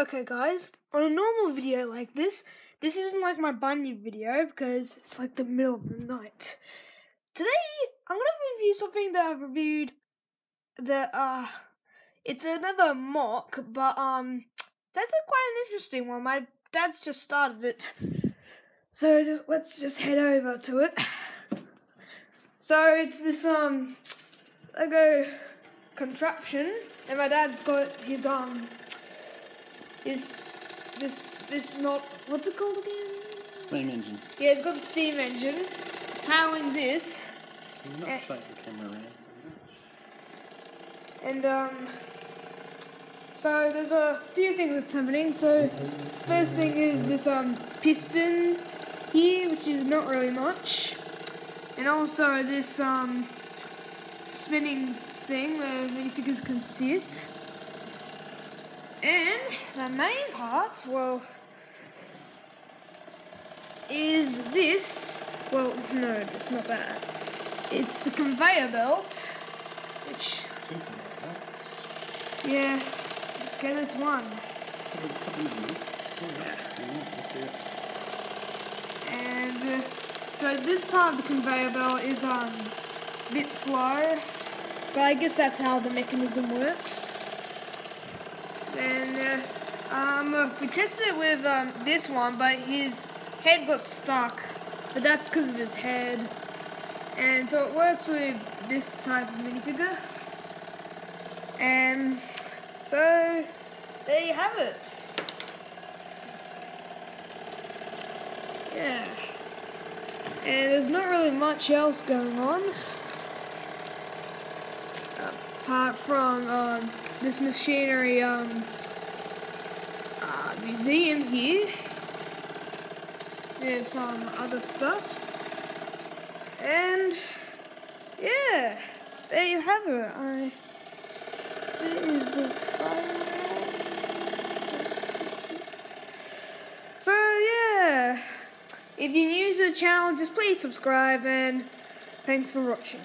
Okay guys, on a normal video like this, this isn't like my bunny video because it's like the middle of the night. Today, I'm gonna review something that I've reviewed that, uh, it's another mock, but, um, that's a quite an interesting one. My dad's just started it. So just, let's just head over to it. So it's this, um, Lego contraption, and my dad's got his, um, is this this not what's it called again? Steam engine. Yeah, it's got the steam engine powering this, Can not Eh. shake the camera around so and um. So there's a few things that's happening. So first thing is this um piston here, which is not really much, and also this um spinning thing where minifigures can sit. And the main part, well, is this. Well, no, it's not that. It's the conveyor belt, which, yeah, getting its one. And uh, so this part of the conveyor belt is um a bit slow, but I guess that's how the mechanism works. And uh, um, we tested it with um, this one, but his head got stuck. But that's because of his head. And so it works with this type of minifigure. And so there you have it. Yeah. And there's not really much else going on. Apart from um, this machinery um, uh, museum here. We have some other stuff. And yeah, there you have it. I, there is the fire. So yeah, if you're new to the channel, just please subscribe and thanks for watching.